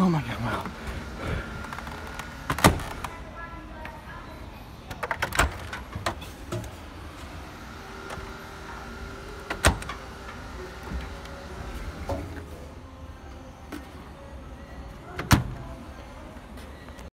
Oh my god, wow.